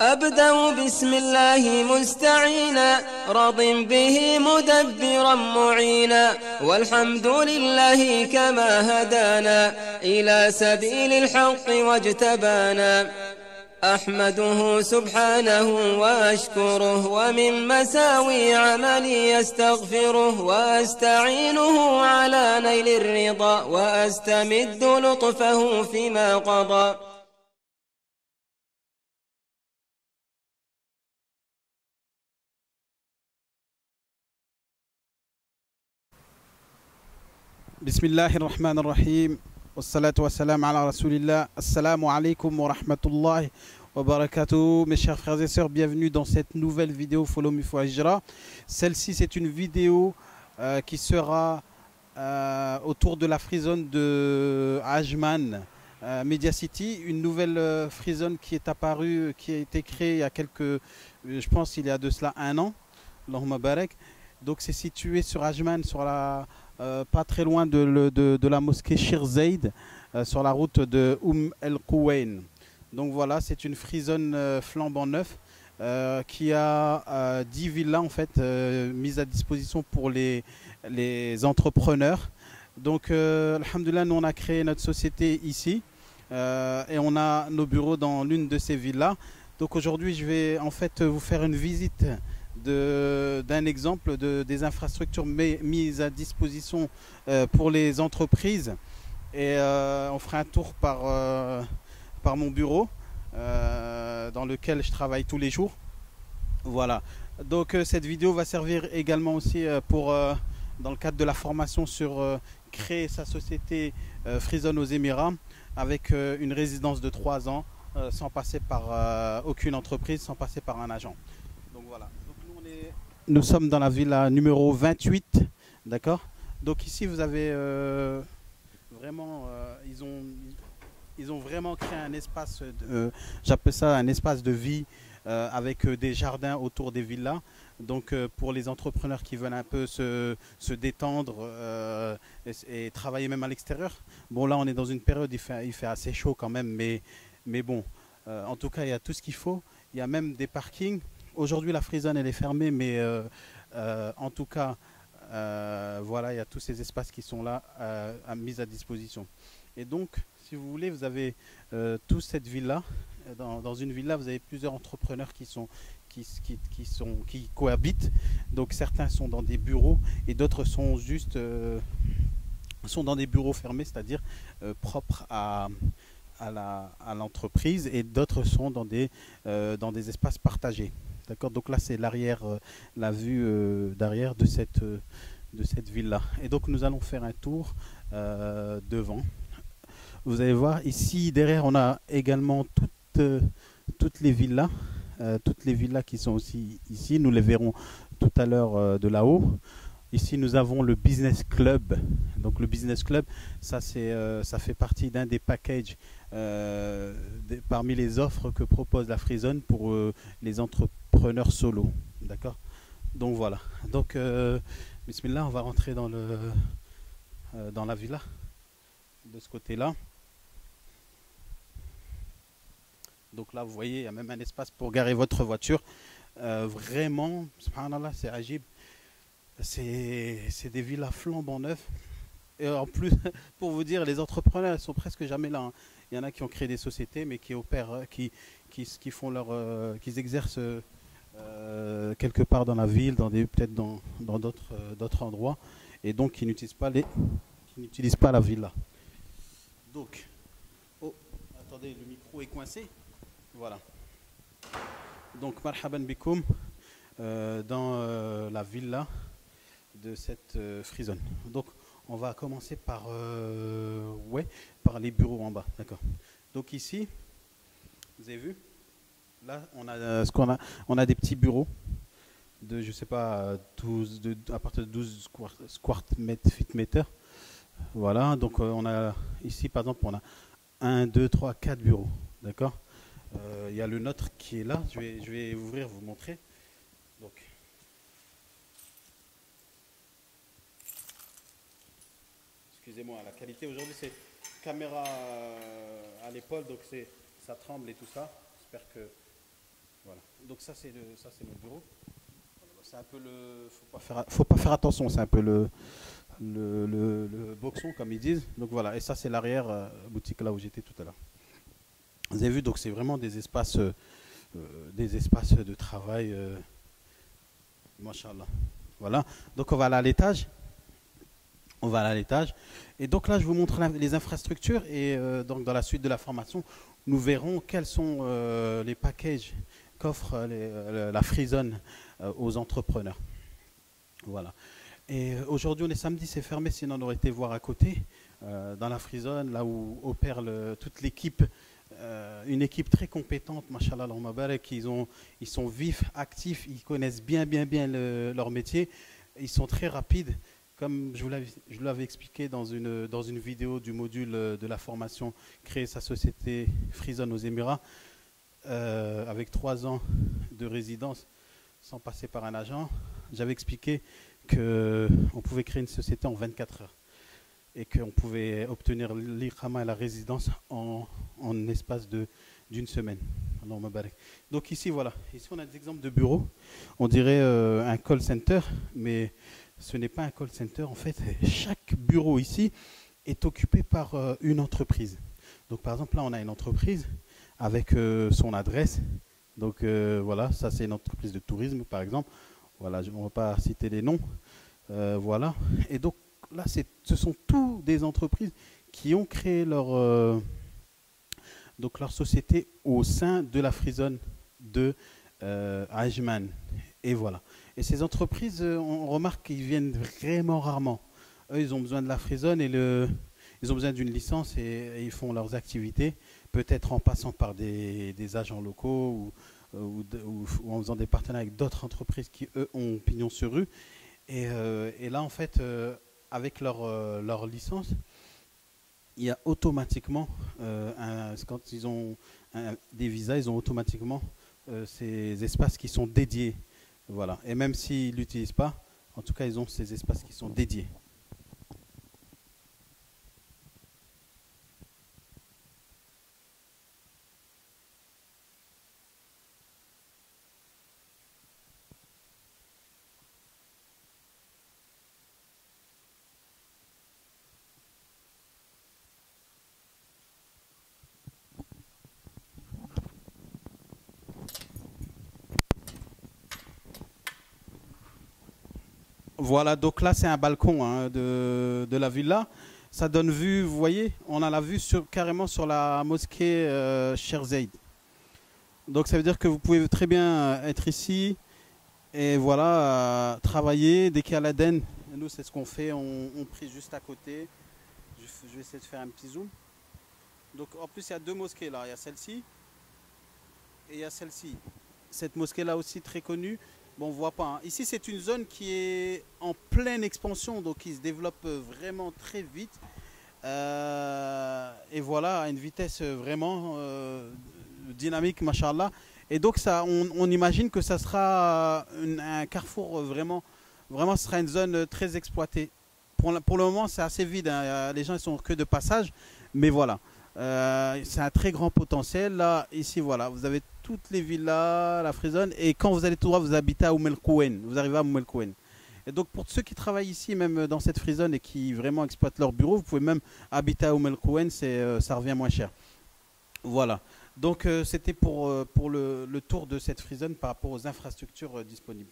أبدأ بسم الله مستعينا راض به مدبرا معينا. والحمد لله كما هدانا إلى سبيل الحق واجتبانا. أحمده سبحانه وأشكره ومن مساوي عملي يستغفره وأستعينه على نيل الرضا وأستمد لطفه فيما قضى. bismillahi irrahmani irrahim wassalatu wassalamu ala rasulillah. Assalamu alaikum wa rahmatullahi wa barakatuh. Mes chers frères et sœurs bienvenue dans cette nouvelle vidéo Follow Me for Hijra. Celle-ci c'est une vidéo euh, qui sera euh, autour de la free zone de Ajman euh, Media City, une nouvelle euh, free zone qui est apparue, qui a été créée il y a quelques, euh, je pense il y a de cela un an, Donc c'est situé sur Ajman, sur la euh, pas très loin de, la mosquée Shir Zaid, euh, sur la route de Oum El Kouwain. Donc voilà, c'est une free zone euh, flambant neuf qui a euh, 10 villas en fait mises à disposition pour les, entrepreneurs. Donc, euh, alhamdoulilah, nous on a créé notre société ici et on a nos bureaux dans l'une de ces villas. Donc aujourd'hui, je vais en fait vous faire une visite d'un exemple de, des infrastructures mi- mises à disposition euh, pour les entreprises. Et euh, on fera un tour par, euh, par mon bureau dans lequel je travaille tous les jours. Voilà. Donc cette vidéo va servir également aussi pour, dans le cadre de la formation sur créer sa société Freezone aux Émirats avec une résidence de 3 ans sans passer par aucune entreprise, sans passer par un agent. Donc voilà. Nous, sommes dans la villa numéro 28, d'accord? Donc ici vous avez euh, vraiment, euh, ils ont, ils ont vraiment créé un espace, euh, j'appelle ça un espace de vie avec des jardins autour des villas. Donc pour les entrepreneurs qui veulent un peu se, se détendre et, travailler même à l'extérieur. Bon là on est dans une période, il fait, il fait assez chaud quand même, mais, mais bon, en tout cas il y a tout ce qu'il faut. Il y a même des parkings. Aujourd'hui la free zone elle est fermée, mais euh, euh, en tout cas euh, voilà il y a tous ces espaces qui sont là à, mis à disposition. Et donc si vous voulez vous avez toute cette villa. Dans, une villa, vous avez plusieurs entrepreneurs qui sont qui, qui, sont qui cohabitent. Donc certains sont dans des bureaux et d'autres sont juste sont dans des bureaux fermés, c'est-à-dire propres à à l'entreprise et d'autres sont dans des dans des espaces partagés. D'accord. Donc là c'est l'arrière, euh, la vue euh, d'arrière de cette euh, de cette villa. Et donc nous allons faire un tour devant. Vous allez voir ici derrière on a également toutes toutes les villas, toutes les villas qui sont aussi ici. Nous les verrons tout à l'heure de là-haut. Ici, nous avons le business club. Donc, le business club, ça, c'est, ça fait partie d'un des packages parmi les offres que propose la Freezone pour les solo. D'accord? Donc, voilà. Donc, euh, Bismillah, on va rentrer dans, le, euh, dans la villa de ce côté-là. Donc là, vous voyez, il y a même un espace pour garer votre voiture. Euh, vraiment, c'est agib. C'est c'est des villas flambant neufs. Et en plus, pour vous dire, les entrepreneurs, ils sont presque jamais là. hein. Il y en a qui ont créé des sociétés, mais qui opèrent, euh, qui, qui, qui font leur, euh, qui exercent euh, quelque part dans la ville, dans peut-être dans euh, d'autres endroits, et donc qui n'utilisent pas les, la villa. Donc, oh, attendez, le micro est coincé. Voilà. Donc, marhaban bikoum euh, dans la villa de cette zone. Donc, on va commencer par, ouais, par les bureaux en bas. D'accord. Donc, ici, vous avez vu Là, on a, euh, ce qu'on a, on a des petits bureaux de, je sais pas, 12, de, à partir de 12 square, square mètres, feet meter. Voilà. Donc, euh, on a ici, par exemple, on a 1, 2, 3, 4 bureaux. D'accord? Euh, Il y a le nôtre qui est là. Je vais, je vais ouvrir, vous montrer. Donc, excusez-moi, la qualité aujourd'hui c'est caméra à l'épaule, donc c'est ça tremble et tout ça. J'espère que Voilà. Donc ça c'est le, ça c'est le bureau. C'est un peu le, faut pas faire, faut pas faire attention, c'est un peu le, le, le, le boxon comme ils disent. Donc voilà, et ça c'est l'arrière euh, boutique là où j'étais tout à l'heure. Vous avez vu, donc c'est vraiment des espaces, euh, euh, des espaces de travail. Euh, Machallah. Voilà. Donc on va aller à l'étage. On va aller à l'étage. Et donc là, je vous montre les infrastructures. Et euh, donc dans la suite de la formation, nous verrons quels sont euh, les packages qu'offre euh, euh, la Freezone euh, aux entrepreneurs. Voilà. Et aujourd'hui, on est samedi, c'est fermé, sinon on aurait été voir à côté, dans la Freezone, là où opère toute l'équipe, une équipe très compétente, barak, ils, ont, ils sont vifs, actifs, ils connaissent bien, bien, bien le- leur métier, ils sont très rapides. Comme je vous l'avais expliqué dans une, dans une vidéo du module de la formation Créer sa société Freezone aux Émirats, euh, avec trois ans de résidence sans passer par un agent, j'avais expliqué qu'on pouvait créer une société en 24 heures et qu'on pouvait obtenir l'IRAMA et la résidence en, en espace d'une semaine. Donc ici, voilà, ici on a des exemples de bureaux. On dirait euh, un call center, mais ce n'est pas un call center. En fait, chaque bureau ici est occupé par euh, une entreprise. Donc par exemple, là, on a une entreprise avec euh, son adresse. Donc euh, voilà, ça c'est une entreprise de tourisme, par exemple. Voilà, je- ne va pas citer les noms. Euh, voilà. Et donc là, ce sont tous des entreprises qui ont créé leur, donc leur société au sein de la Freezone de euh. Et voilà. Et ces entreprises, on remarque qu'ils viennent vraiment rarement. Eux, ils ont besoin de la Freezone et le, ils ont besoin d'une licence et ils font leurs activités, peut-être en passant par des, agents locaux ou, en faisant des partenariats avec d'autres entreprises qui, eux, ont pignon sur rue. Et, euh, là, en fait, euh, avec leur, euh, leur licence, il y a automatiquement, quand ils ont des visas, ils ont automatiquement ces espaces qui sont dédiés. Voilà. Et même s'ils ne l'utilisent pas, en tout cas, ils ont ces espaces qui sont dédiés. Voilà, donc là c'est un balcon hein, de, la villa. Ça donne vue, vous voyez, on a la vue sur, carrément sur la mosquée euh. Donc ça veut dire que vous pouvez très bien euh, être ici et voilà, euh, travailler dès qu'il y a l'Aden. Nous c'est ce qu'on fait, on, on prie juste à côté. Je, je vais essayer de faire un petit zoom. Donc en plus il y a deux mosquées là, il y a celle-ci et il y a celle-ci. Cette mosquée là aussi très connue. Bon, on voit pas. hein. Ici, c'est une zone qui est en pleine expansion, donc qui se développe euh, vraiment très vite. Euh, et voilà, à une vitesse euh, vraiment euh, dynamique, machallah. Et donc, ça, on, imagine que ça sera un carrefour vraiment, vraiment, ce sera une zone très exploitée. Pour, la- pour le moment, c'est assez vide. hein. Les gens ils sont que de passage, mais voilà. C'est un très grand potentiel. Là, ici, voilà, vous avez toutes les villas, la Freezone, et quand vous allez tout droit, vous habitez à Oumel Kouen. Vous arrivez à Oumel Kouen. Et donc, pour ceux qui travaillent ici, même dans cette Freezone, et qui vraiment exploitent leur bureau, vous pouvez même habiter à Oumel Kouen, c'est, euh, ça revient moins cher. Voilà. Donc, euh, c'était pour, euh, le, tour de cette Freezone par rapport aux infrastructures euh, disponibles.